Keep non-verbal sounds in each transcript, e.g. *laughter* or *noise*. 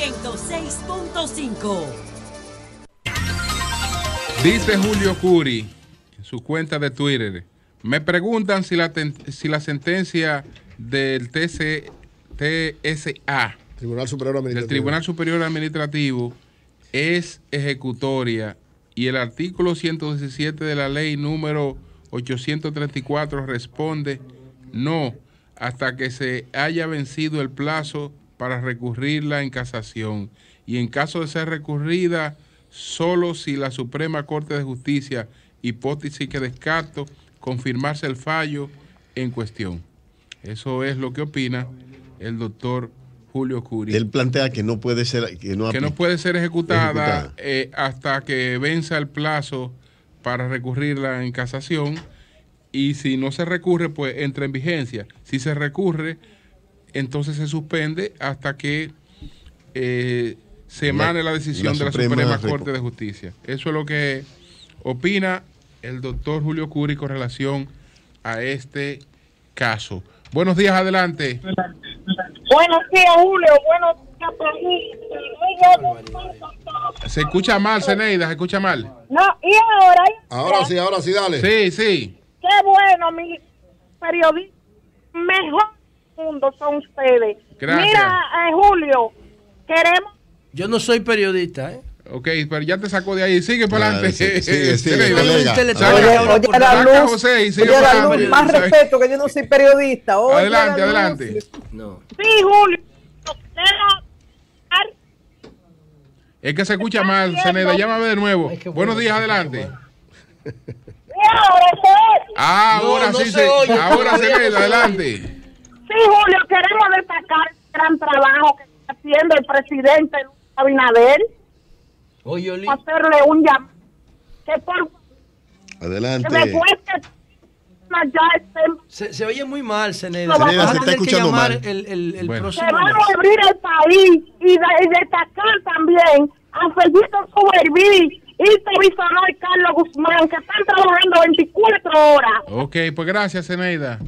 106.5. Dice Julio Curi en su cuenta de Twitter. Me preguntan si la, si la sentencia del TC, TSA, Tribunal Superior del Administrativo. Tribunal Superior Administrativo, es ejecutoria y el artículo 117 de la ley número 834 responde no hasta que se haya vencido el plazo para recurrirla en casación y en caso de ser recurrida solo si la Suprema Corte de Justicia, hipótesis que descarto, confirmarse el fallo en cuestión. Eso es lo que opina el doctor Julio Curi. Él plantea que no puede ser que no, que no apli- puede ser ejecutada, Ejecutada. eh, hasta que venza el plazo para recurrirla en casación y si no se recurre, pues entra en vigencia. Si se recurre, entonces se suspende hasta que eh, se emane la decisión la de la Suprema Corte de Justicia. Eso es lo que opina el doctor Julio Curi con relación a este caso. Buenos días, adelante. Buenos días, Julio. Buenos días. Se escucha mal, Ceneida, se escucha mal. No, y ahora. Ahora sí, ahora sí, dale. Sí, sí. Qué bueno, mi periodista. Mejor del mundo son ustedes. Gracias. Mira, eh, Julio, queremos. Yo no soy periodista, ¿eh? Ok, pero ya te sacó de ahí. Sigue para adelante. *laughs* Sigue, sigue, sigue, Oye, oye, la luz, José y sigue oye, la luz, más respeto que yo no soy periodista. Oye, Adelante, adelante. No. Sí, Julio. Es que se escucha mal, Ceneda. Llámame de nuevo. Buenos bueno, días, adelante. ahora, sí. Ah, ahora se. Ahora Todavía no Ceneda, se *laughs* adelante. Sí, Julio, queremos destacar el gran trabajo que está haciendo el presidente Luis Abinader. Oye, Oli. Hacerle un llamado. Que por Adelante. que después que ya estén Se, se oye muy mal, Ceneda. Ceneda, Vas a se está escuchando mal. el, el, el Bueno. van mes. a abrir el país y, de- y destacar también a Fellito Suberví, Ito Bisonó y Carlos Guzmán, que están trabajando 24 horas. Ok, pues gracias, Ceneida.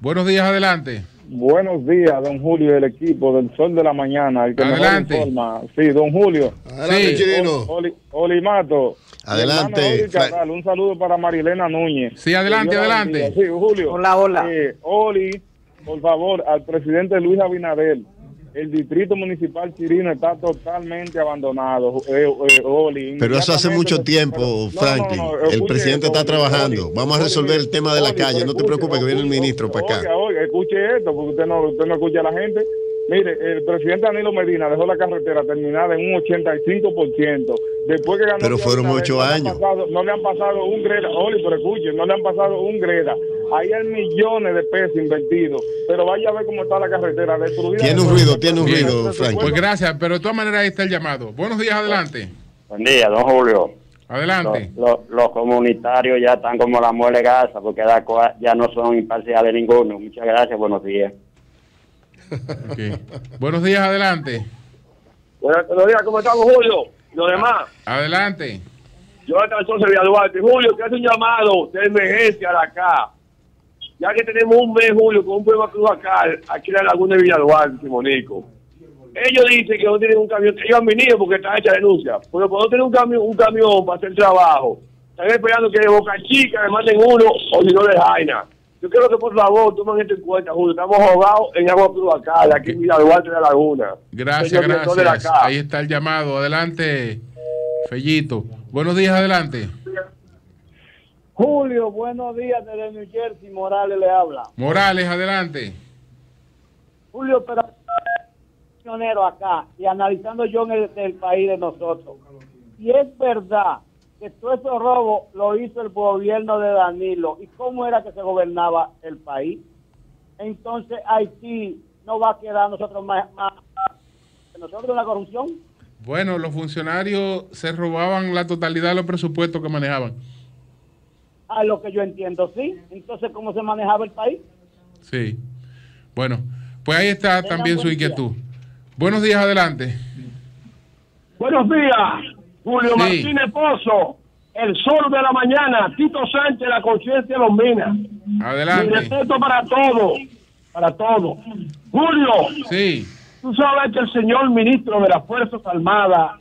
Buenos días, adelante. Buenos días, don Julio, del equipo del Sol de la Mañana. El que mejor Adelante. informa. Sí, don Julio. Adelante, Sí. Chirino. Oli- Olimato. Adelante, Cabral, un saludo para Marilena Núñez. Sí, adelante, adelante. Sí, Julio. Hola, hola. Eh, Oli, por favor, al presidente Luis Abinader. El distrito municipal chirino está totalmente abandonado. Eh, eh, Oli, Pero eso hace mucho tiempo, no, Franklin. no, no, el presidente está trabajando. Oli, Vamos a Oli, resolver el tema de la Oli, calle. No te preocupes que viene el ministro para acá. Escuche esto, porque usted no, usted no escucha a la gente. Mire, el presidente Danilo Medina dejó la carretera terminada en un 85%. Después que ganó Pero fueron ocho no le años. pasado- no le han pasado un greda. Oli, pero escuche, no le han pasado un greda. Ahí hay millones de pesos invertidos. Pero vaya a ver cómo está la carretera destruida. Tiene un ruido, tiene un ruido, Franklin. Pues gracias, pero de todas maneras ahí está el llamado. Buenos días, adelante. Buen día, don Julio. Adelante. Los, los- los comunitarios ya están como la muele gasa porque ya no son imparciales ninguno. Muchas gracias, buenos días. *laughs* Buenos días, adelante. Buenos días, ¿cómo estamos, Julio? Y los demás. Adelante. Yo soy Sevilla Duarte. Julio, que hace un llamado de emergencia de acá. Ya que tenemos un mes, Julio, con un problema cruz acá, aquí en la laguna de Villa Duarte, Simonico. Ellos dicen que no tienen un camión. Ellos han venido porque está hecha denuncia. Pero por no tener un camión, un camión para hacer trabajo, están esperando que de Boca Chica le manden uno o si no de Jaina. Yo quiero que por favor tomen esto en cuenta, Julio. Estamos ahogados en agua de aquí en Villa Duarte de la laguna. Gracias, gracias. Ahí está el llamado. Adelante, Fellito. Buenos días, adelante. Julio, buenos días desde New Jersey. Morales le habla. Morales, adelante. Julio, pero acá y analizando yo en el, el país de nosotros. Si es verdad que todo ese robo lo hizo el gobierno de Danilo, ¿y cómo era que se gobernaba el país? Entonces Haití no va a quedar nosotros más, más nosotros la corrupción. Bueno, los funcionarios se robaban la totalidad de los presupuestos que manejaban. A lo que yo entiendo, sí. Entonces, ¿cómo se manejaba el país? Sí. Bueno, pues ahí está también su inquietud. Buenos días, adelante. Buenos días, Julio Sí. Martínez Pozo, el sol de la mañana, Tito Sánchez, la conciencia de los minas. Mi Adelante. respeto para todo, para todo. Julio, Sí. Tú sabes que el señor ministro de las Fuerzas Armadas,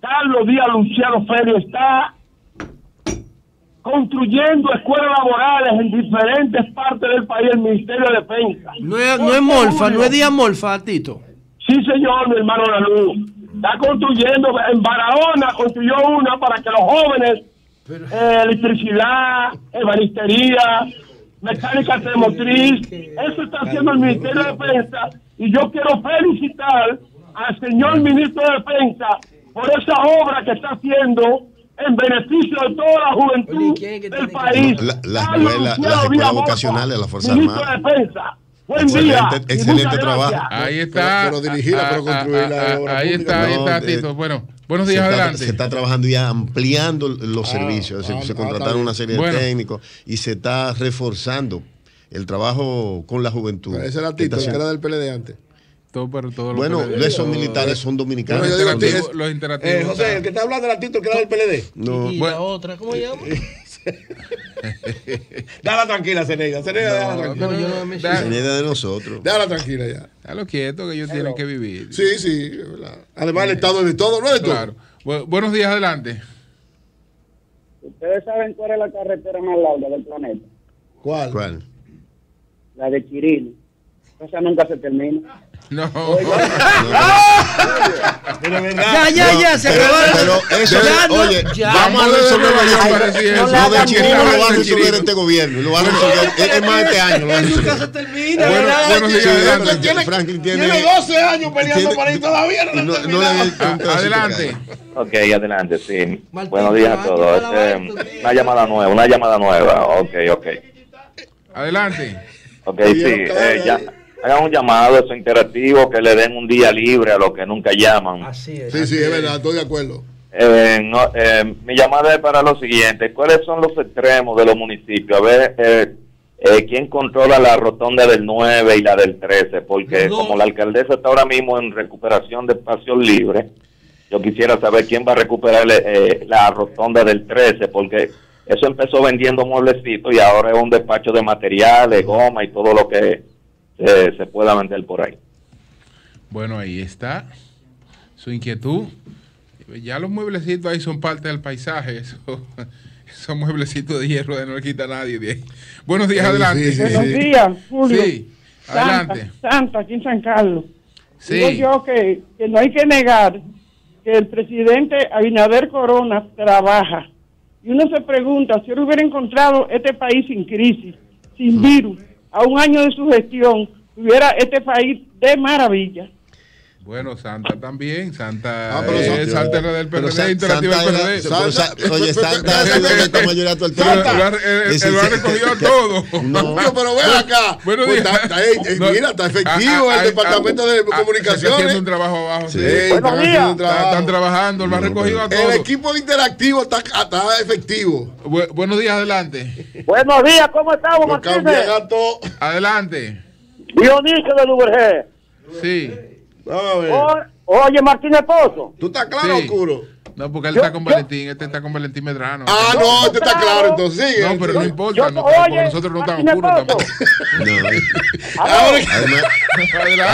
Carlos Díaz Luciano Ferio, está construyendo escuelas laborales en diferentes partes del país, el Ministerio de Defensa. No es, no es Morfa, no es Día Morfa, Tito. Señor, mi hermano La Luz. Está construyendo, en Barahona construyó una para que los jóvenes, eh, electricidad, ebanistería, mecánica automotriz, eso está haciendo el Ministerio de Defensa y yo quiero felicitar al señor ministro de Defensa por esa obra que está haciendo en beneficio de toda la juventud del país. La- las escuelas- vocacionales de la Fuerza Ministro de Armada. Defensa. Buen Excelente- día. excelente muchas trabajo. gracias. Ahí está. Pero- pero dirigida, Ah, pero ah, construida ah, obra Ahí pública. está, ahí está, Tito. Bueno, buenos Se días, está, adelante. se está trabajando ya ampliando los servicios. Se, ah, se ah, contrataron una serie Bueno. de técnicos y se está reforzando el trabajo con la juventud. Ese era Tito, que era del PLD antes. Todo, pero todo lo Bueno, que- esos militares son dominicanos. Bueno, Los yo digo, Los interactivos Eh, José, el que está hablando era Tito, el que era del PLD. No, Y Bueno. la otra, ¿cómo se llama? *laughs* *laughs* Dala tranquila. Cenega, déjala No, tranquila. De nosotros. Déjala tranquila ya. Déjalo quieto que ellos tienen que vivir. Sí, sí, es verdad. Además, el Estado es de todo, no es de todo. Claro. Bu- buenos días, adelante. ¿Ustedes saben cuál es la carretera más larga del planeta? ¿Cuál? ¿Cuál? La de Chirino. Esa nunca se termina. No. *laughs* *laughs* Pero verdad. Ya, ya, ya, se Pero, acabaron. pero eso, Ya, no, oye, ya. vamos a resolver para decir eso. Lo de Chirino lo va a resolver este gobierno. Lo va a resolver. Es más este año. Nunca se termina. Bueno, ¿verdad? buenos días, Sí, adelante. Franklin, Franklin tiene. Tiene 12 años peleando por ahí todavía no, no- no, no Ah, adelante. Ok, adelante, sí. Martín, Buenos días a todos. Este, una llamada nueva, una llamada nueva. Ok, ok. Adelante. Ok, sí. no eh, ya, ahí. Hagan un llamado, eso interactivo, que le den un día libre a los que nunca llaman. Así es. Sí, sí, es verdad, estoy de acuerdo. Eh, no, eh, mi llamada es para lo siguiente. ¿Cuáles son los extremos de los municipios? A ver, eh, eh, ¿quién controla la rotonda del 9 y la del 13? Porque como la alcaldesa está ahora mismo en recuperación de espacios libres, yo quisiera saber quién va a recuperar eh, la rotonda del 13, porque eso empezó vendiendo mueblecitos y ahora es un despacho de materiales, goma y todo lo que eh, se pueda vender por ahí. Bueno, ahí está su inquietud. Ya los mueblecitos ahí son parte del paisaje. *laughs* Eso, esos mueblecitos de hierro de no le quita a nadie de ahí. Buenos días, Sí, adelante. sí, Buenos sí. días, Julio. Sí, adelante. Santa, Santa, aquí en San Carlos. Sí. Digo yo que, que no hay que negar que el presidente Abinader Corona trabaja. Y uno se pregunta, si él hubiera encontrado este país sin crisis, sin virus, a un año de su gestión, hubiera este país de maravilla. Bueno, Santa también. Santa Ah, pero es Santa- Santa era del Pero PRD, Sa- interactiva Santa del PRD. Santa- Oye, Santa ha sido de esta mayoría todo el Pero tiempo. él ha- Ese él lo ha recogido que- todo. *laughs* No. *laughs* Pero ven acá. Buenos Pues está- está- eh, No, mira, está efectivo ah, ah, el departamento ah, de Se está comunicaciones. haciendo un trabajo abajo. Sí. sí. Están un días. Está- trabajo. Están trabajando, lo ha recogido a El todos. equipo de interactivo está, está efectivo. Bu- buenos días, adelante. Buenos días, ¿cómo estamos, Lo a todo. Adelante. Dionisio de Duvergé. Sí. Vamos a ver. oye, Martínez Pozo. ¿Tú estás claro o Sí. oscuro? No, porque él Yo- está con yo- Valentín. Este está con Valentín Medrano. Ah, no, este está claro, entonces sigue. No, pero no importa. yo- no, oye, nosotros no estamos Pozo. tampoco. *laughs* No. Ahora,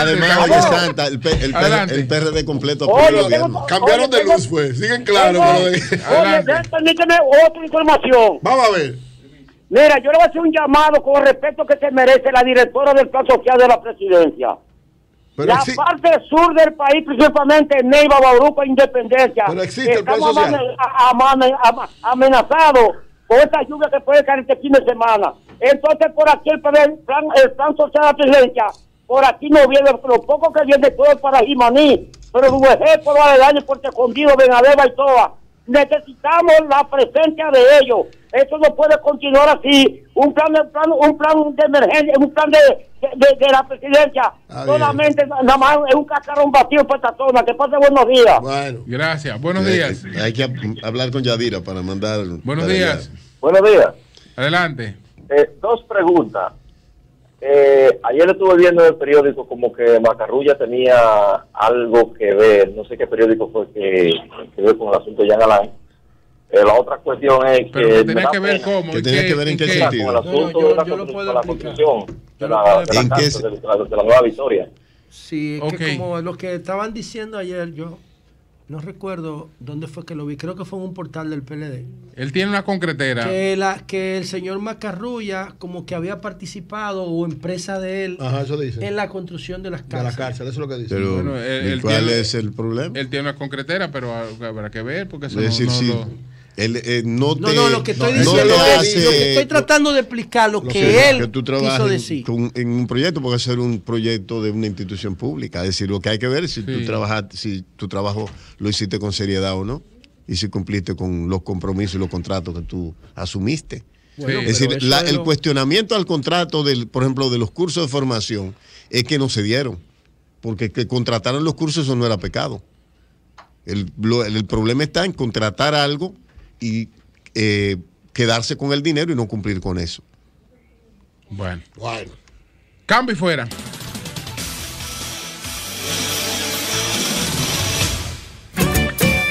Además, oye, Santa, el, el, el PRD completo Oye, tengo- cambiaron Oye, de luz, pues. Siguen claro. Tengo- pero- *laughs* Adelante. Oye, permíteme otra información. Vamos a ver. Mira, yo le voy a hacer un llamado con el respeto que se merece la directora del Plan Social de la Presidencia. Pero la parte sur del país, principalmente Neiva, Baurupa, Independencia. Pero existe el estamos amenazados por esta lluvia que puede caer este fin de semana. Entonces, por aquí el plan, el plan, social de la presidencia, por aquí no viene, lo poco que viene todo es para Jimaní, pero UEG, por Aledaño, Puerto Escondido, Benadeva y Toa. Necesitamos la presencia de ellos. Esto no puede continuar así. Un plan, de- plan- un plan de emergencia, un plan de, de, de- la presidencia. Ah. Solamente nada más es un cascarón vacío para esta zona. Que pase buenos días. Bueno. Gracias. Buenos días. Hay, hay que hab- hablar con Yadira para mandar. Buenos para días. allá. Buenos días. Adelante. Eh, dos preguntas. Eh, ayer estuve viendo en el periódico como que Macarrulla tenía algo que ver, no sé qué periódico fue que, que ver con el asunto de Jean Alain. Eh, la otra cuestión es que... Pero que tenía que ver cómo. Que ¿en tenía que ver en qué con sentido. el asunto No, no, yo- de, la yo lo puedo de la construcción Yo de lo la, puedo de la ¿En qué se- de la- de la nueva Victoria. Sí, es Ok. que como lo que estaban diciendo ayer, yo no recuerdo dónde fue que lo vi, creo que fue en un portal del PLD. Él tiene una concretera. Que, la, que el señor Macarrulla como que había participado o empresa de él Ajá, eso dice. en la construcción de las De cárceles. la cárcel, eso es lo que dice. Pero, Bueno, él- ¿y él ¿cuál tiene- es el problema? Él tiene una concretera, pero habrá que ver porque eso es decir, no, no si lo- él eh, no, No, te, no, lo que estoy no diciendo es, hace- lo que estoy tratando de explicar lo, lo que él que tú quiso trabajas decir. en un proyecto puede ser un proyecto de una institución pública. Es decir, lo que hay que ver es si Sí. tú trabajaste, si tu trabajo lo hiciste con seriedad o no. Y si cumpliste con los compromisos y los contratos que tú asumiste. Bueno, es decir, la- el lo- cuestionamiento al contrato, del, por ejemplo, de los cursos de formación, es que no se dieron. Porque que contrataron los cursos, eso no era pecado. El, lo- el problema está en contratar algo y eh, quedarse con el dinero y no cumplir con eso. Bueno. Bueno. Cambio y fuera.